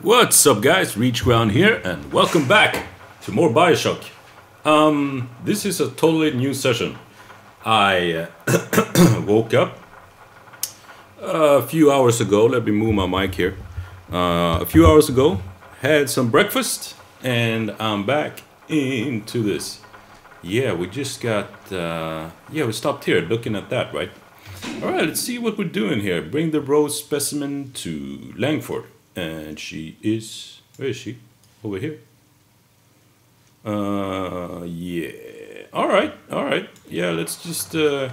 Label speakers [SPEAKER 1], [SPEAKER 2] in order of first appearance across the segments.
[SPEAKER 1] What's up guys, Reachground here and welcome back to more Bioshock. Um, this is a totally new session. I uh, woke up a few hours ago, let me move my mic here. Uh, a few hours ago, had some breakfast and I'm back into this. Yeah, we just got, uh, yeah, we stopped here looking at that, right? Alright, let's see what we're doing here. Bring the rose specimen to Langford. And she is, where is she? Over here. Uh, yeah. Alright, alright. Yeah, let's just, uh,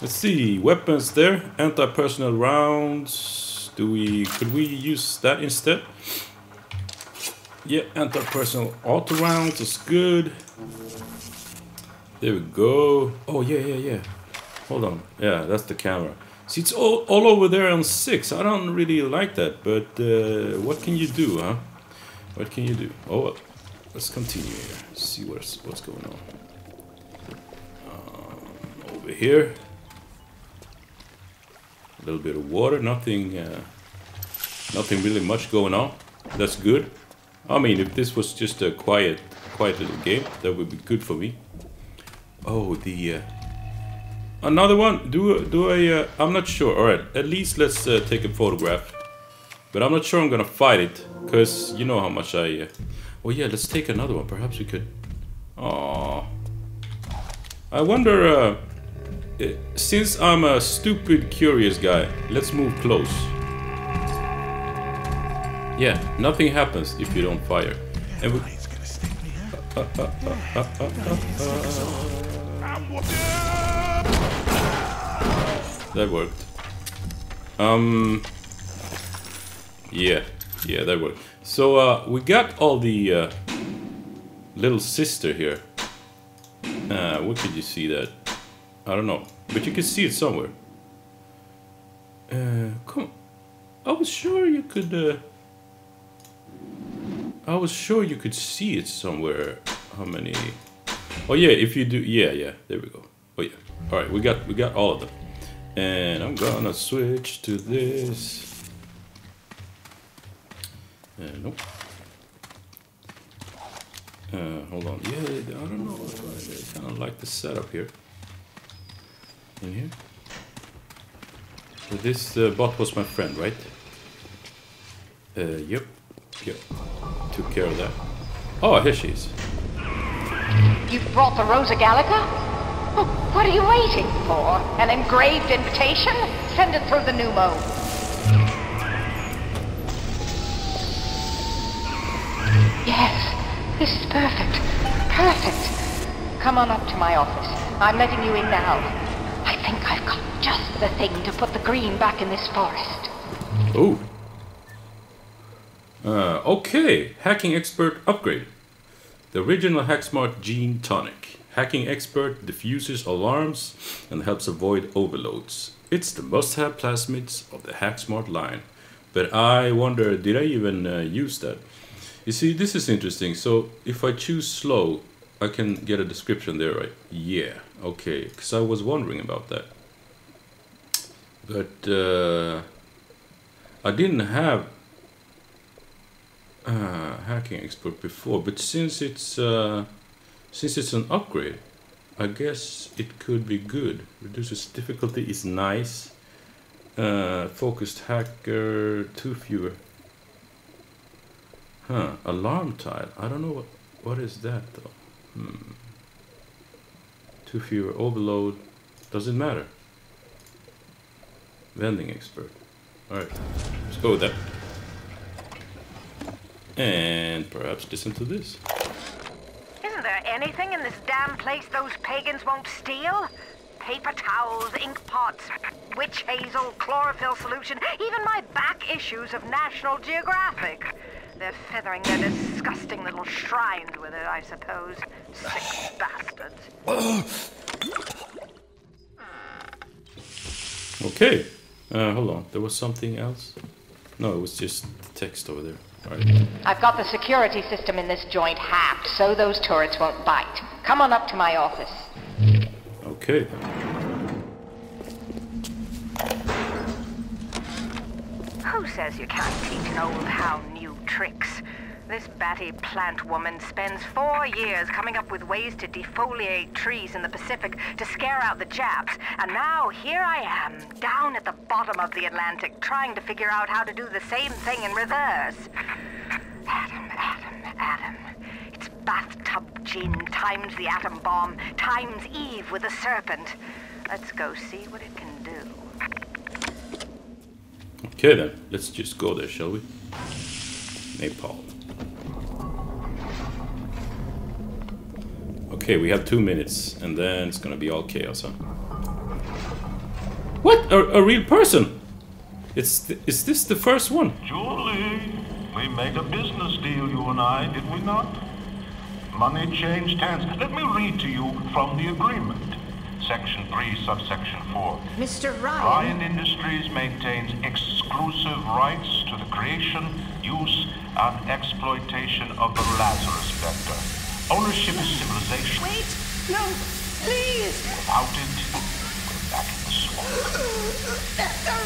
[SPEAKER 1] let's see. Weapons there. Anti-personnel rounds. Do we, could we use that instead? Yeah, anti-personnel auto rounds is good. There we go. Oh, yeah, yeah, yeah. Hold on. Yeah, that's the camera. See, it's all, all over there on 6. I don't really like that, but uh, what can you do, huh? What can you do? Oh, well, let's continue here. See what's, what's going on. Um, over here. A little bit of water. Nothing, uh, nothing really much going on. That's good. I mean, if this was just a quiet, quiet little game, that would be good for me. Oh, the... Uh, Another one? Do do I? Uh, I'm not sure. All right, at least let's uh, take a photograph. But I'm not sure I'm gonna fight it, cause you know how much I. Uh... Oh yeah, let's take another one. Perhaps we could. Oh. I wonder. Uh, since I'm a stupid, curious guy, let's move close. Yeah, nothing happens if you don't fire. And we... That worked. Um. Yeah, yeah, that worked. So uh, we got all the uh, little sister here. Uh, where could you see that? I don't know, but you can see it somewhere. Uh, come. I was sure you could. Uh, I was sure you could see it somewhere. How many? Oh yeah, if you do, yeah, yeah. There we go. Oh yeah. All right, we got we got all of them. And I'm gonna switch to this. Uh, nope. Uh, hold on. Yeah, I don't know. I kind of like the setup here. In here. So this uh, bot was my friend, right? Uh, yep. Yep. Took care of that. Oh, here she is.
[SPEAKER 2] You've brought the Rosa Gallica? What are you waiting for? An engraved invitation? Send it through the pneumo. Yes, this is perfect. Perfect. Come on up to my office. I'm letting you in now. I think I've got just the thing to put the green back in this forest.
[SPEAKER 1] Oh. Uh, okay, hacking expert upgrade. The original HackSmart Gene Tonic. Hacking expert diffuses alarms and helps avoid overloads. It's the must-have plasmids of the HackSmart line. But I wonder, did I even uh, use that? You see, this is interesting. So if I choose slow, I can get a description there, right? Yeah, okay, because I was wondering about that. But uh, I didn't have uh, hacking expert before, but since it's uh, since it's an upgrade, I guess it could be good. Reduces difficulty is nice. Uh, focused hacker, two fewer. Huh, alarm tile. I don't know what, what is that though. Hmm. Two fewer overload. Doesn't matter. Vending expert. Alright, let's go with that. And perhaps listen to this
[SPEAKER 2] anything in this damn place those pagans won't steal? Paper towels, ink pots, witch hazel, chlorophyll solution, even my back issues of National Geographic. They're feathering their disgusting little shrines with it, I suppose. Sick bastards.
[SPEAKER 1] Okay. Uh, hold on. There was something else? No, it was just the text over there. Right.
[SPEAKER 2] I've got the security system in this joint hacked, so those turrets won't bite. Come on up to my office.
[SPEAKER 1] Okay.
[SPEAKER 2] Who says you can't teach an old hound new tricks? This batty plant woman spends four years coming up with ways to defoliate trees in the Pacific to scare out the Japs, and now here I am, down at the bottom of the Atlantic, trying to figure out how to do the same thing in reverse. Bathtub gin times the atom bomb times Eve with a serpent. Let's go see what it can do.
[SPEAKER 1] Okay then, let's just go there, shall we? Napalm. Okay, we have two minutes, and then it's gonna be all chaos, huh? What? A, a real person? It's th is this the first one?
[SPEAKER 3] Julie, we made a business deal, you and I, did we not? Money changed hands. Let me read to you from the agreement. Section 3, subsection 4.
[SPEAKER 2] Mr. Ryan.
[SPEAKER 3] Ryan Industries maintains exclusive rights to the creation, use, and exploitation of the Lazarus Vector. Ownership is civilization.
[SPEAKER 2] Wait! No! Please!
[SPEAKER 3] Without it, we're back in the swamp.
[SPEAKER 2] Mr.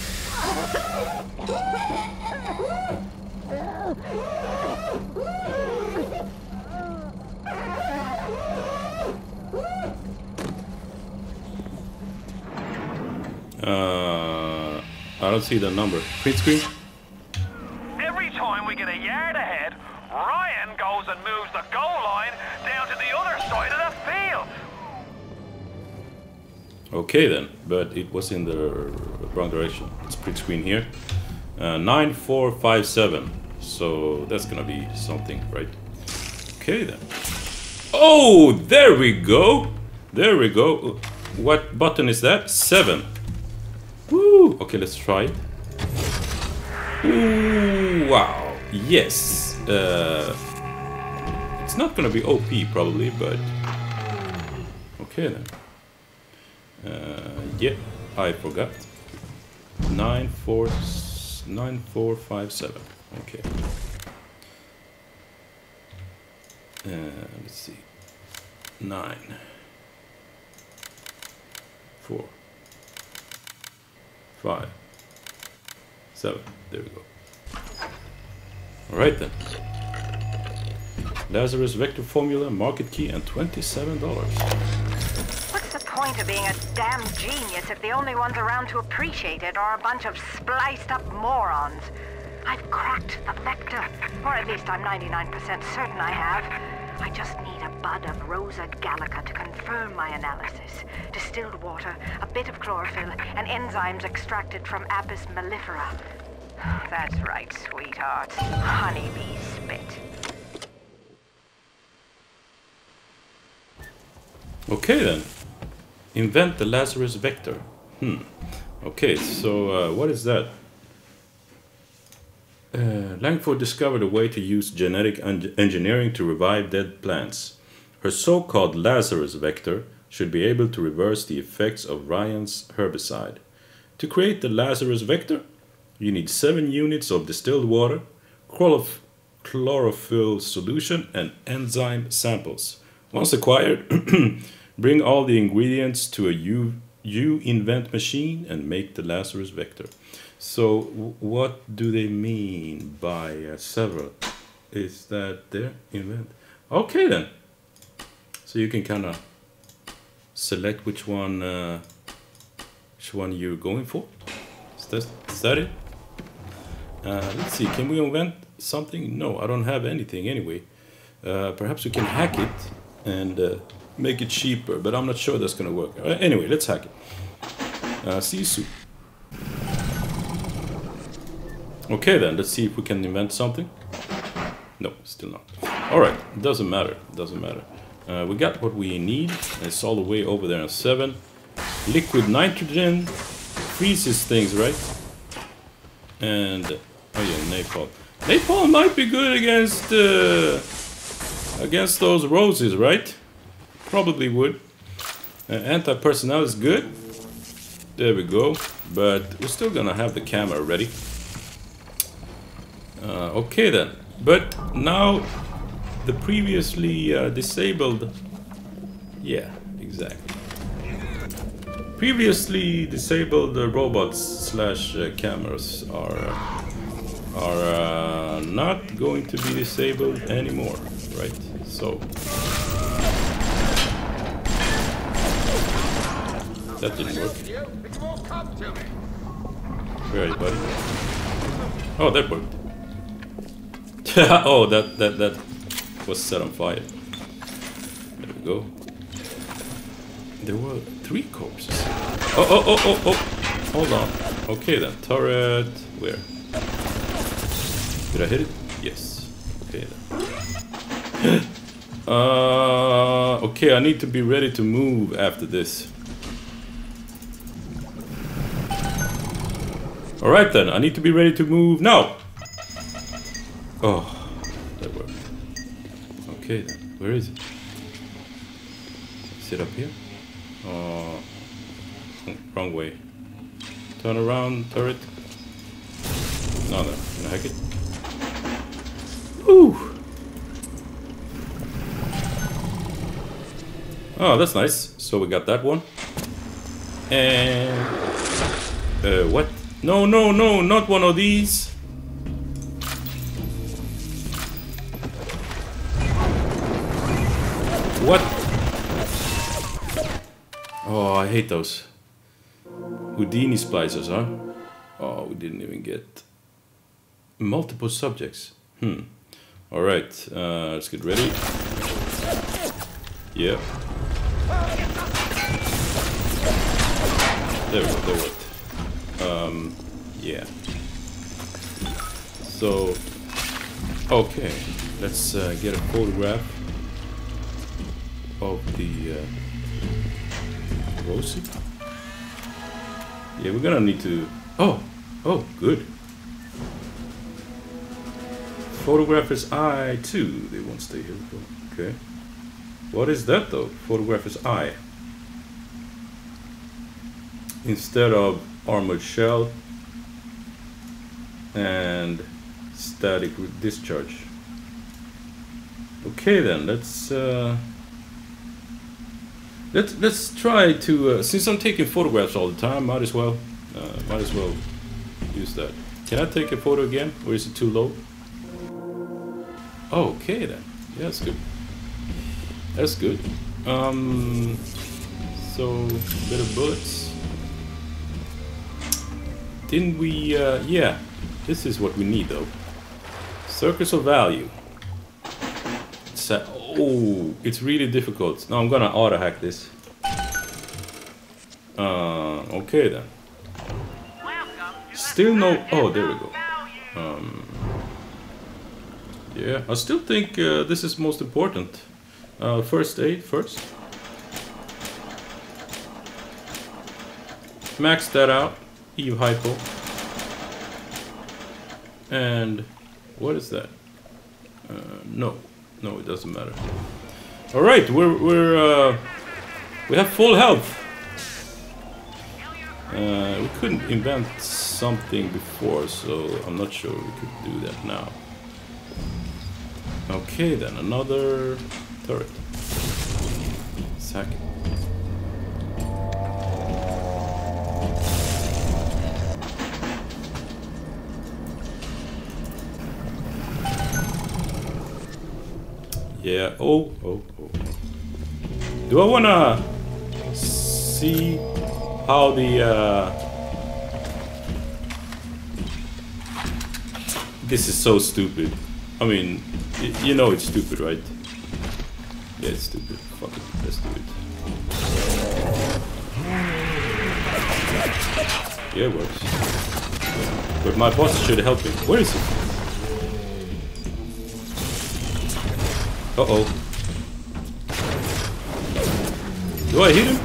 [SPEAKER 2] Ryan!
[SPEAKER 1] Uh, I don't see the number. Print screen?
[SPEAKER 4] Every time we get a yard ahead, Ryan goes and moves the goal line down to the other side of the
[SPEAKER 1] Okay then, but it was in the wrong direction. It's print screen here. Uh, 9457. So that's gonna be something, right? Okay then. Oh, there we go. There we go. What button is that? Seven. Woo! Okay, let's try it. Ooh, wow. Yes. Uh, it's not gonna be OP probably, but okay then. Uh, yeah, I forgot. Nine four nine four five seven. Okay. Uh, let's see. Nine. Four. Five. Seven. There we go. All right then. Lazarus vector formula, market key, and twenty-seven dollars.
[SPEAKER 2] What's the point of being a damn genius if the only ones around to appreciate it are a bunch of spliced up morons? I've cracked the vector. Or at least I'm 99% certain I have. I just need a bud of Rosa gallica to confirm my analysis. Distilled water, a bit of chlorophyll, and enzymes extracted from Apis mellifera. That's right, sweetheart. Honeybee spit.
[SPEAKER 1] Okay then. Invent the Lazarus vector. Hmm. Okay, so uh, what is that? Uh, Langford discovered a way to use genetic en- engineering to revive dead plants. Her so called Lazarus vector should be able to reverse the effects of Ryan's herbicide. To create the Lazarus vector, you need 7 units of distilled water, chlorophyll solution, and enzyme samples. Once acquired, bring all the ingredients to a U, U invent machine and make the Lazarus vector. So, what do they mean by uh, several? Is that their invent? Okay, then. So you can kind of select which one, uh, which one you're going for. Is that, is that it? Uh, let's see. Can we invent something? No, I don't have anything anyway. Uh, perhaps we can hack it and uh, make it cheaper, but I'm not sure that's gonna work. Uh, anyway, let's hack it. Uh, see you soon. Okay then, let's see if we can invent something. No, still not. Alright, doesn't matter, doesn't matter. Uh, we got what we need. It's all the way over there on 7. Liquid nitrogen freezes things, right? And, oh yeah, napalm. Napalm might be good against, uh, against those roses, right? Probably would. Uh, Anti-personnel is good. There we go. But we're still gonna have the camera ready. Uh, okay then. But now the previously uh, disabled. Yeah, exactly. Previously disabled robots slash uh, cameras are are uh, not going to be disabled anymore, right? So that didn't work. Where are you, buddy? Oh, that worked. oh, that that that was set on fire. There we go. There were three corpses. Oh, oh, oh, oh, oh! Hold on. Okay then, turret. Where? Did I hit it? Yes. Okay then. uh, okay, I need to be ready to move after this. Alright then, I need to be ready to move now! Oh, that worked. Okay then, where is it? Is it up here? Oh, wrong way. Turn around, turret. No, no, can I hack it? Ooh! Oh, that's nice. So we got that one. And... Uh, what? No, no, no, not one of these. What? Oh, I hate those. Houdini splicers, huh? Oh, we didn't even get multiple subjects. Hmm. Alright, uh, let's get ready. Yep. There we go, there worked. Um, yeah. So, okay, let's uh, get a photograph of the uh, Rosie. Yeah, we're gonna need to. Oh, oh, good. Photographer's eye too. They won't stay here. Okay. What is that though? Photographer's eye. Instead of armored shell and static discharge. Okay then, let's uh, let's let's try to uh, since I'm taking photographs all the time, might as well uh, might as well use that. Can I take a photo again, or is it too low? Okay then, yeah, that's good. That's good. Um, so a bit of bullets. Didn't we, uh, yeah, this is what we need though. Circus of value. Set, oh, it's really difficult. Now I'm gonna auto hack this. Uh, okay then. Still no, oh, there we go. Um, yeah, I still think uh, this is most important. Uh, first aid first. Max that out. Eve Hypo. And what is that? Uh, no, no, it doesn't matter. All right, we're we're uh, we have full health. Uh, we couldn't invent something before, so I'm not sure we could do that now. Okay, then another turret. Second. Yeah. Oh, oh, oh. Do I wanna see how the uh, this is so stupid. I mean, you know it's stupid, right? Yeah, it's stupid. Fuck it. Let's do it. Yeah, it works. But my boss should help me. Where is he? Uh-oh. Do I hit him?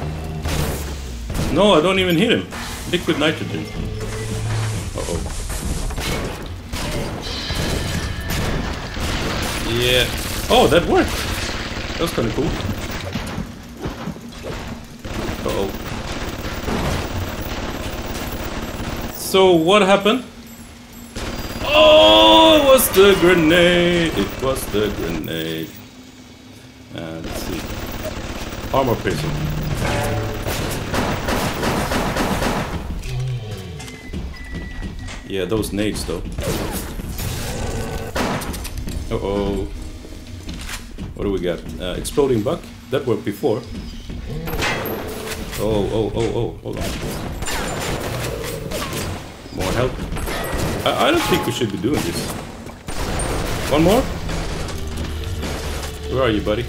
[SPEAKER 1] No, I don't even hit him. Liquid nitrogen. Uh-oh. Yeah. Oh, that worked. That was kind of cool. Uh-oh. So, what happened? Oh, it was the grenade. It was the grenade. And let's see. Armor piercing. Yeah, those nades though. Uh-oh. What do we got? Uh, exploding buck? That worked before. Oh, oh, oh, oh, hold on. More help. I, I don't think we should be doing this. One more? Where are you, buddy?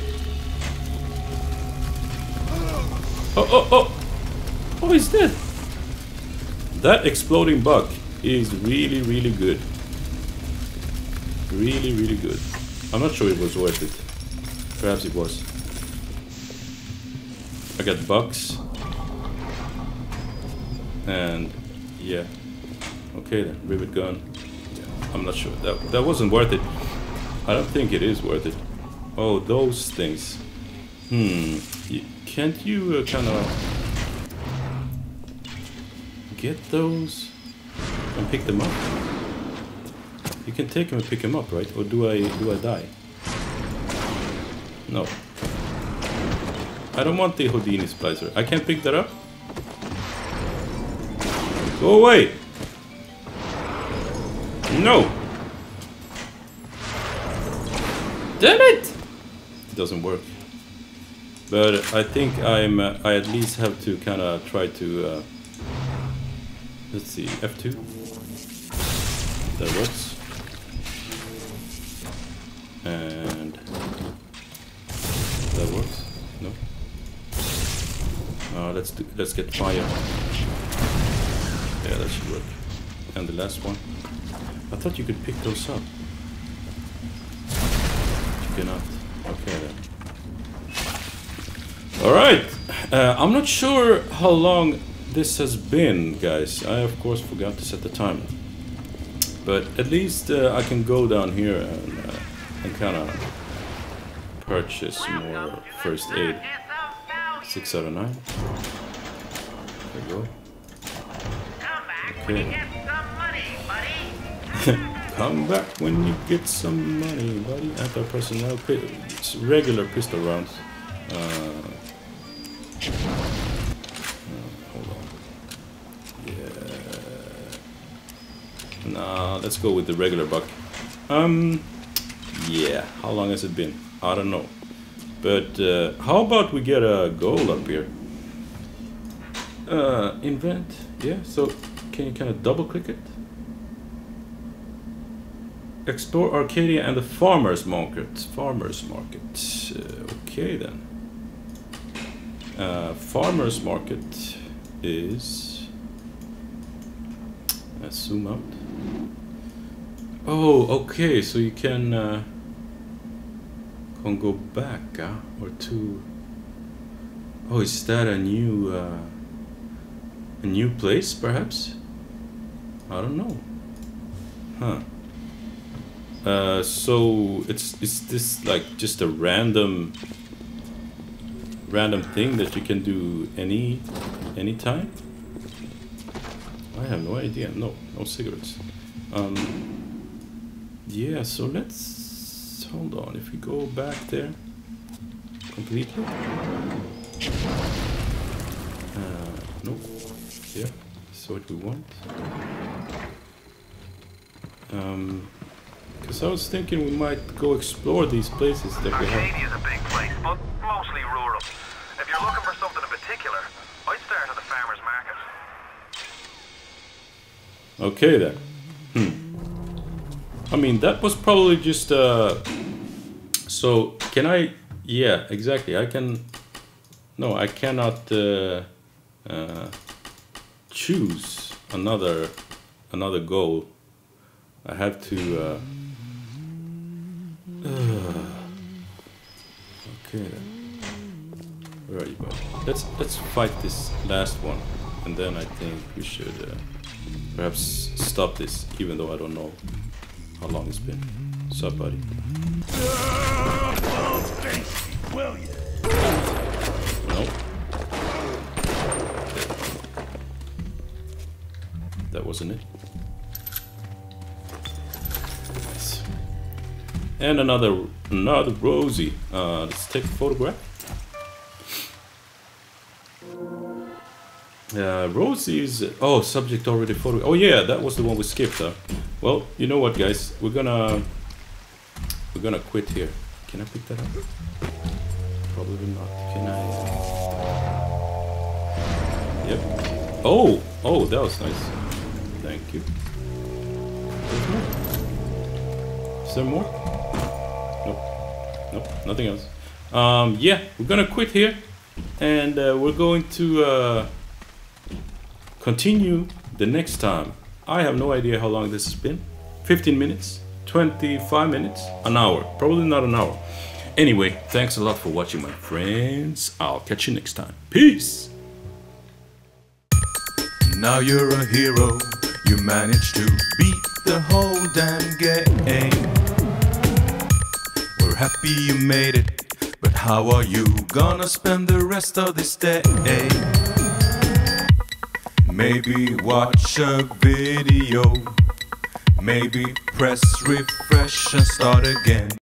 [SPEAKER 1] Oh, oh, oh! Oh, he's dead! That exploding buck is really, really good. Really, really good. I'm not sure it was worth it. Perhaps it was. I got bugs. And yeah. Okay then, rivet gun. I'm not sure. That that wasn't worth it. I don't think it is worth it. Oh, those things. Hmm. Can't you uh, kind of get those and pick them up? You can take them and pick them up, right? Or do I do I die? No. I don't want the Houdini splicer. I can't pick that up. Go away! No! Damn it! It doesn't work. But I think I'm. Uh, I at least have to kind of try to. Uh, let's see, F2. That works. And that works. No. Uh, let's do. Let's get fire. Yeah, that should work. And the last one. I thought you could pick those up. You cannot. Okay then. Alright. Uh, I'm not sure how long this has been, guys. I of course forgot to set the timer. But at least uh, I can go down here and, uh, and kind of purchase more first aid. Six out of nine. There we go. Okay. Come back when you get some money, buddy. Anti-personnel, regular pistol rounds. Uh, Nah, let's go with the regular buck. Um, yeah. How long has it been? I don't know. But uh, how about we get a goal up here? Uh, invent. Yeah. So can you kind of double click it? Explore Arcadia and the Farmers Market. Farmers Market. Uh, okay then. Uh, Farmers Market is. Let's zoom out. Oh, okay. So you can uh, can go back, huh? or to. Oh, is that a new uh, a new place, perhaps? I don't know. Huh. Uh, so it's is this like just a random random thing that you can do any anytime? I have no idea. No, no cigarettes. Um, yeah. So let's hold on. If we go back there completely. Uh, nope. Yeah. So what we want. Um, because I was thinking we might go explore these places that we have.
[SPEAKER 4] Arcadia's a big place, but mostly rural. If you're looking for something in particular, I'd start at the farmer's market.
[SPEAKER 1] Okay then. Hmm. I mean, that was probably just uh. So can I? Yeah, exactly. I can. No, I cannot uh, uh, choose another another goal. I have to. Uh, okay then. Where are you, buddy? Let's let's fight this last one, and then I think we should uh, perhaps stop this, even though I don't know how long it's been. What's up, buddy? Nope. That wasn't it. And another another Rosie. Uh, let's take a photograph. Uh, Rosie's oh subject already photo. Oh yeah, that was the one we skipped. Huh? Well, you know what, guys? We're gonna we're gonna quit here. Can I pick that up? Probably not. Can I? Yep. Oh, oh, that was nice. Thank you. Is there more? Nope. Nope. Nothing else. Um, yeah, we're gonna quit here, and uh, we're going to. Uh, continue the next time. I have no idea how long this has been 15 minutes, 25 minutes, an hour. Probably not an hour. Anyway, thanks a lot for watching, my friends. I'll catch you next time. Peace!
[SPEAKER 5] Now you're a hero. You managed to beat the whole damn game. We're happy you made it, but how are you gonna spend the rest of this day? Maybe watch a video. Maybe press refresh and start again.